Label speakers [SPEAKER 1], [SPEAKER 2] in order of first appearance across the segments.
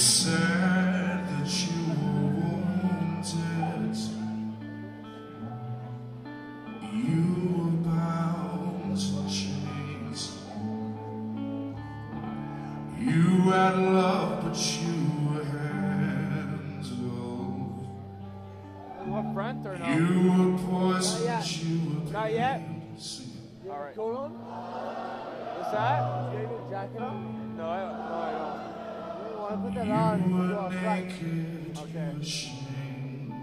[SPEAKER 1] said that you were wounded. You were bound in chains. You had love, but you were handled.
[SPEAKER 2] You up front or no?
[SPEAKER 1] You were poisoned,
[SPEAKER 2] Not yet.
[SPEAKER 1] you were
[SPEAKER 2] Not yet. All right. Coat on? What's that? You got your jacket on? No, I don't. No, I don't. You put that on and
[SPEAKER 1] were
[SPEAKER 2] up front. Okay.
[SPEAKER 1] you.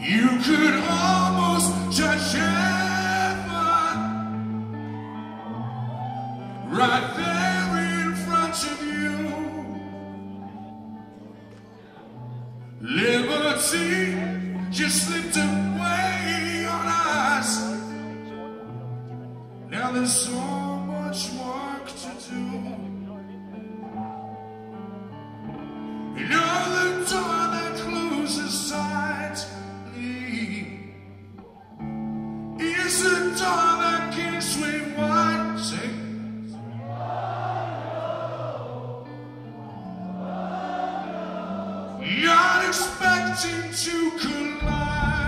[SPEAKER 1] You could almost touch heaven right there in front of you. Liberty just slipped away expecting to collide.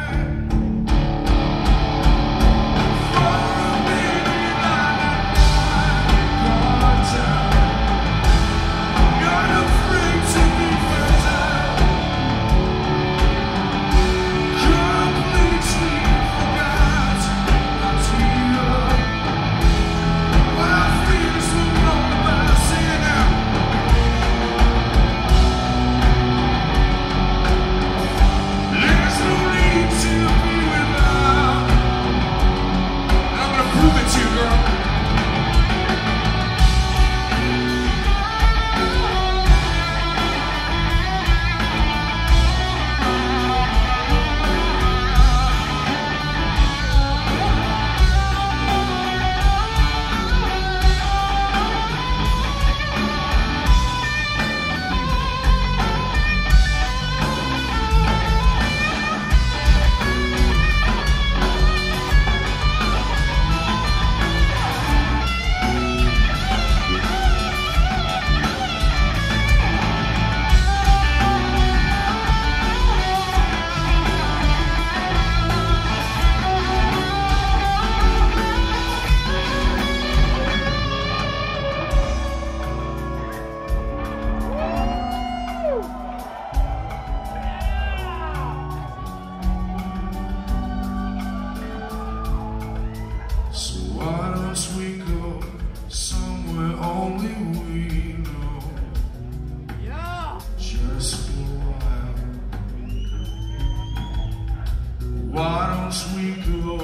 [SPEAKER 1] Don't we go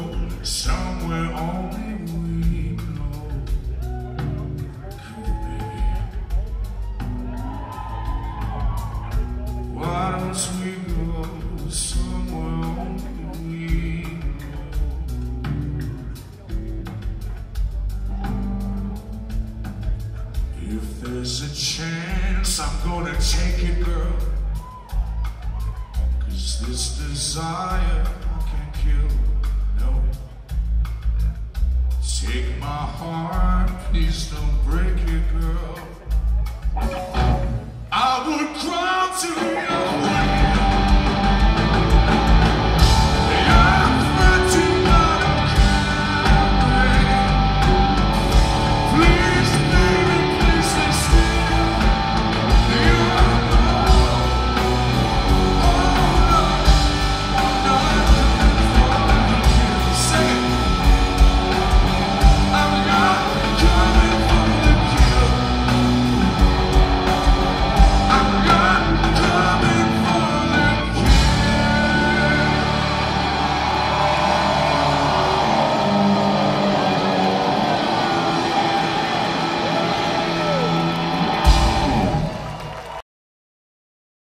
[SPEAKER 1] somewhere only we know? Baby. We go somewhere only we know? If there's a chance, I'm gonna take it, girl. Cause this desire I can't kill, no. Take my heart, please don't break it, girl.